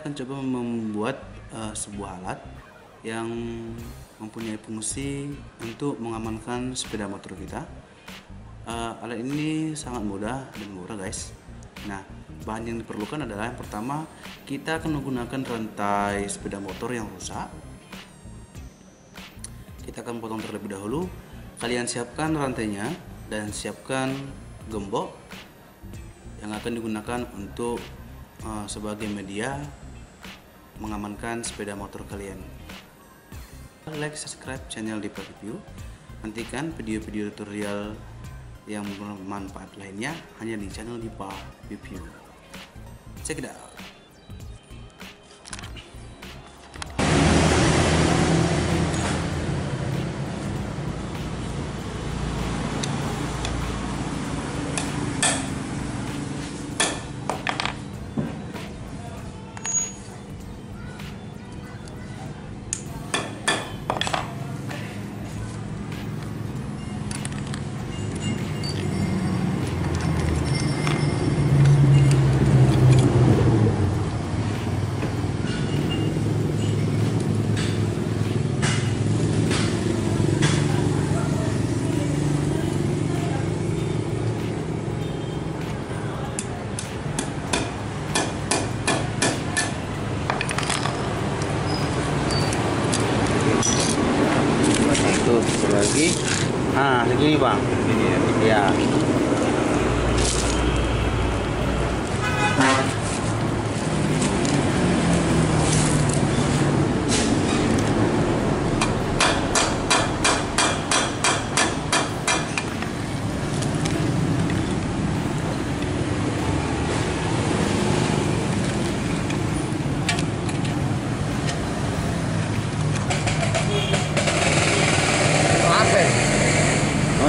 akan coba membuat uh, sebuah alat yang mempunyai fungsi untuk mengamankan sepeda motor kita. Uh, alat ini sangat mudah dan murah guys. Nah, bahan yang diperlukan adalah yang pertama kita akan menggunakan rantai sepeda motor yang rusak. Kita akan potong terlebih dahulu. Kalian siapkan rantainya dan siapkan gembok yang akan digunakan untuk uh, sebagai media mengamankan sepeda motor kalian. Like subscribe channel Dipa Review nantikan video-video tutorial yang bermanfaat lainnya hanya di channel Dipa Review check it out lagi nah segini bang ini ya, ya.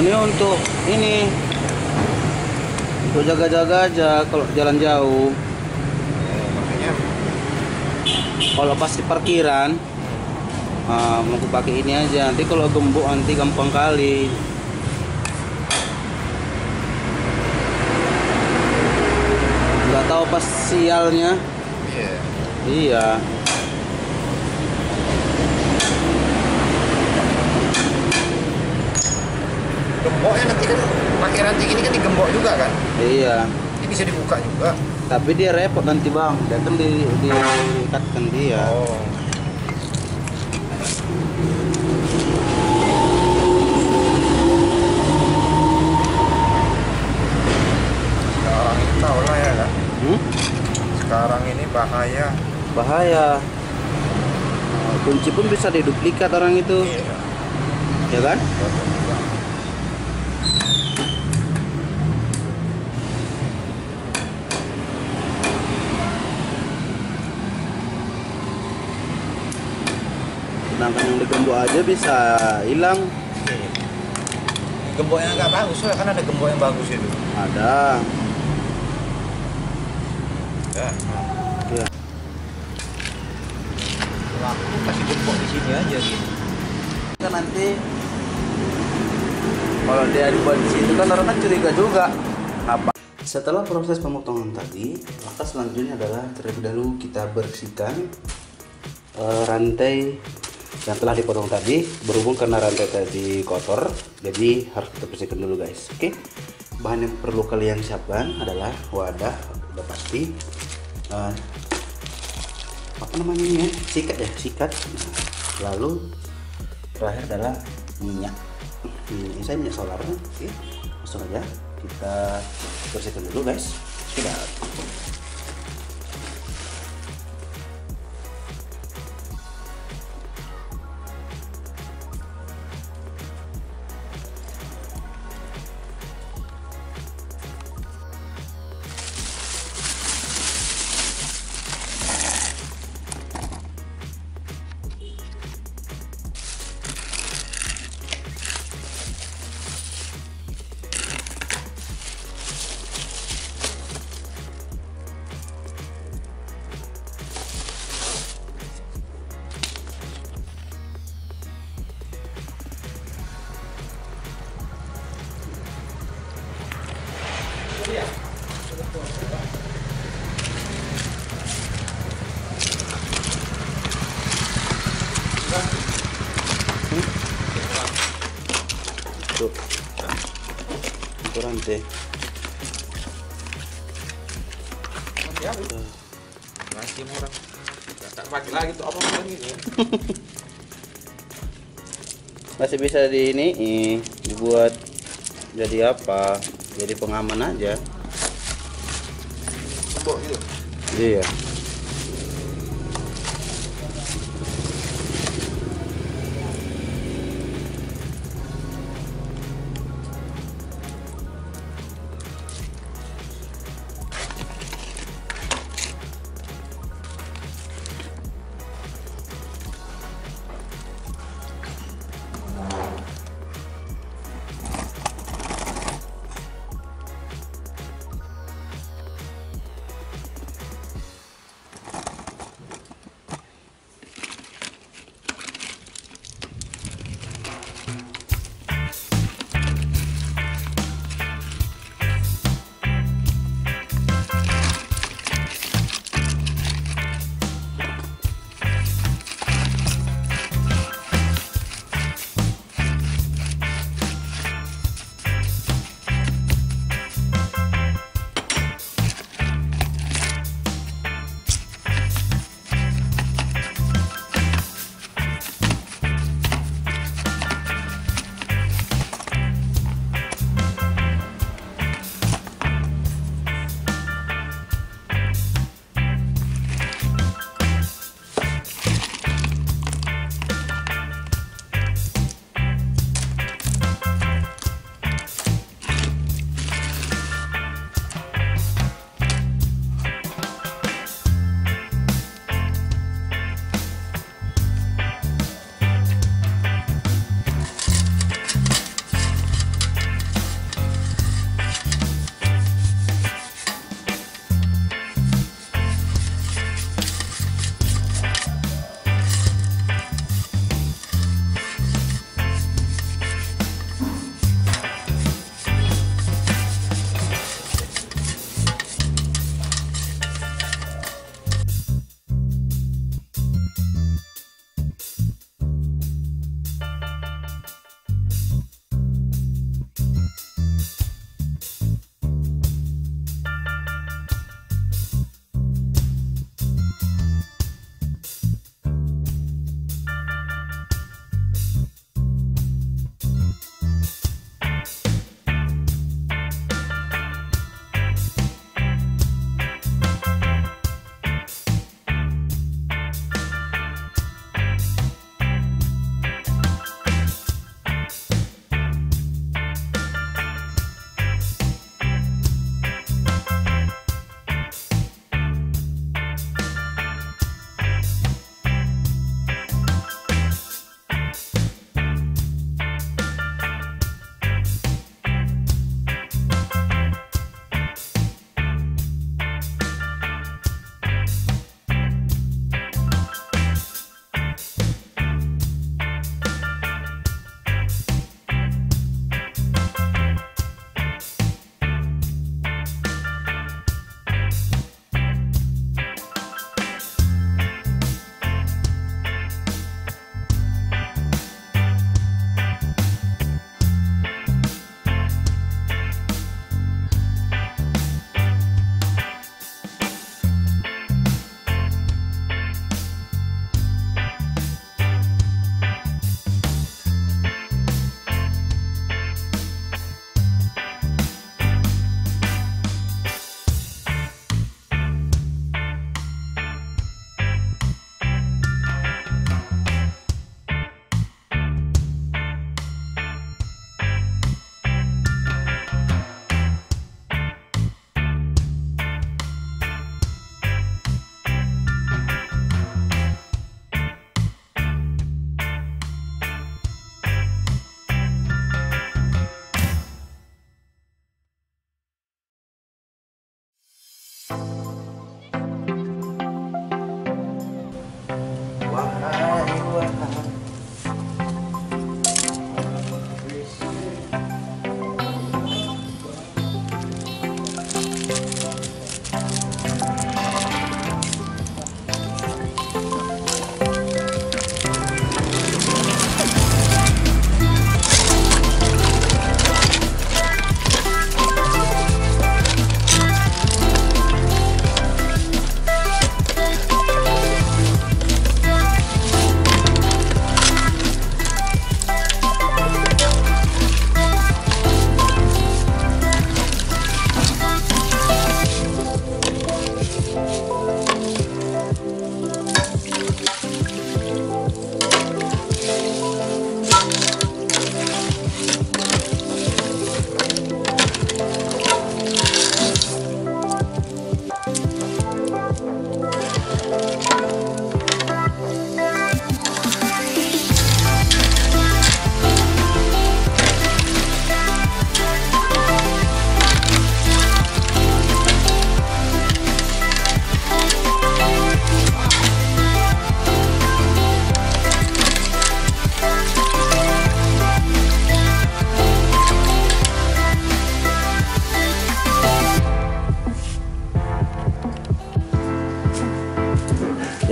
ini untuk ini untuk jaga-jaga aja kalau jalan jauh. Kalau pas di parkiran uh, mau pakai ini aja. Nanti kalau gembok nanti gampang kali. Nggak tahu pas sialnya. Yeah. iya. Gemboknya nanti kan pakai ranting ini kan digembok juga kan iya. Ini bisa dibuka juga. Tapi dia repot nanti bang. Dia kan di diikatkan dia. Oh. sekarang ini tahu lah ya kan? Hmm? sekarang ini bahaya. Bahaya. Kunci pun bisa diduplikat orang itu. Iya. ya kan sedangkan yang digembok aja bisa hilang. Gembok yang agak bagus lah kan ada gembok yang bagus itu. Ada. Ya. Ya aku kasih gembok di sini aja gitu kan nanti kalau dia dibuat di situ kan orang kan curiga juga. Apa? Setelah proses pemotongan tadi maka selanjutnya adalah terlebih dahulu kita bersihkan uh, rantai yang telah dipotong tadi berhubung karena rantai tadi kotor jadi harus kita bersihkan dulu guys. Oke? Bahan yang perlu kalian siapkan adalah wadah udah pasti. Uh, apa namanya ini ya? Sikat ya sikat. Lalu terakhir adalah minyak. Ini saya minyak solar oke langsung aja kita bersihkan dulu guys. Sudah Masih habis. Masih murah. Tak pakai lagi tuh apa lagi ya? masih bisa di ini dibuat jadi apa jadi pengaman aja Tembok gitu. iya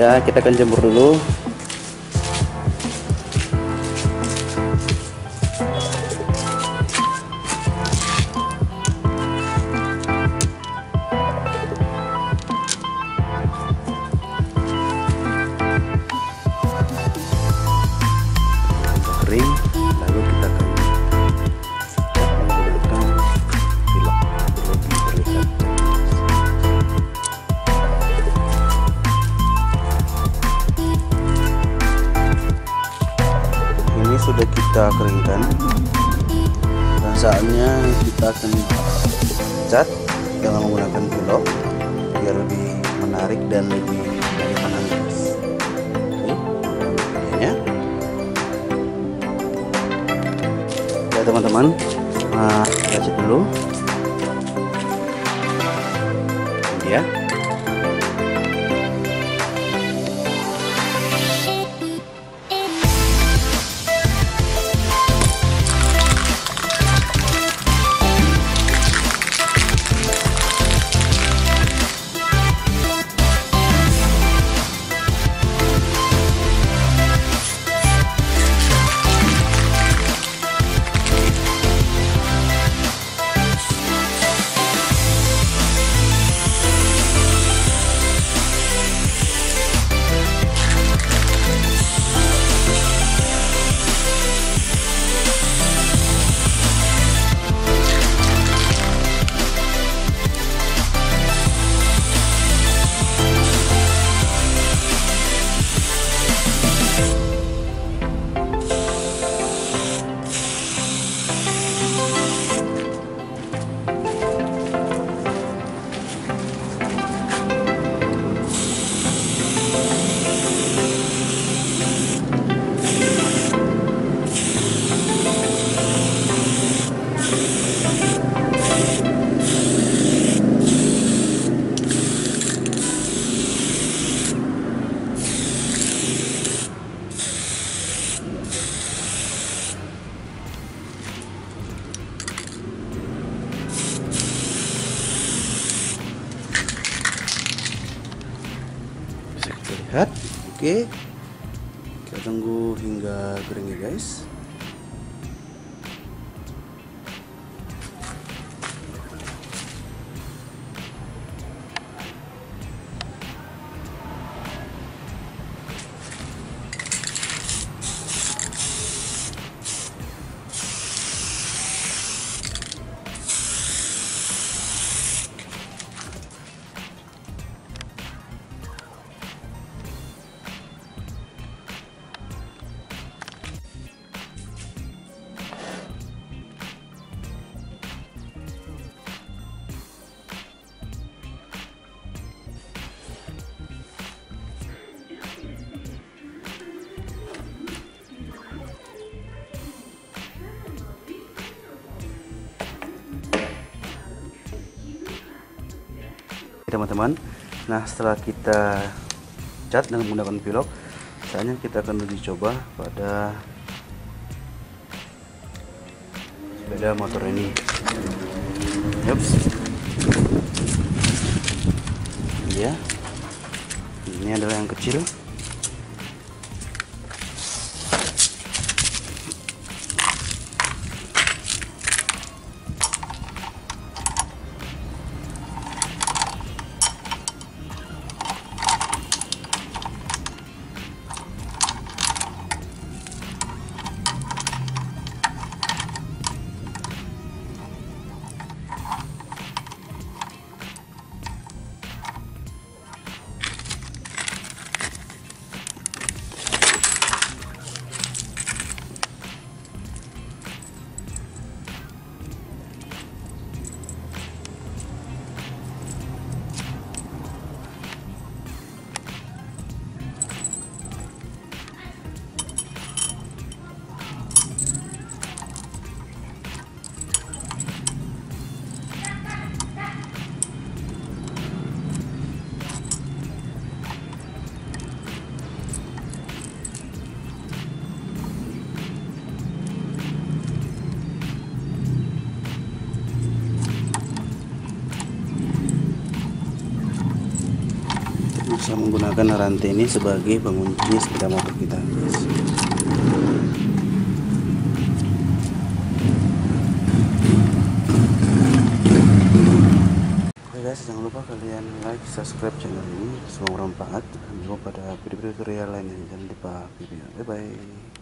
ya kita akan jemur dulu cat dengan menggunakan pilok biar lebih menarik dan lebih guys oke ya teman-teman nah dulu oke. Kita tunggu hingga kering ya guys teman-teman. Nah setelah kita cat dengan menggunakan pilok saatnya kita akan uji coba pada sepeda motor ini. Yups. ya ini adalah yang kecil bisa menggunakan rantai ini sebagai pengunci sepeda motor kita. Guys Oke guys jangan lupa kalian like subscribe channel ini semoga bermanfaat. Dan pada video-video tutorial lainnya jangan lupa. Video bye bye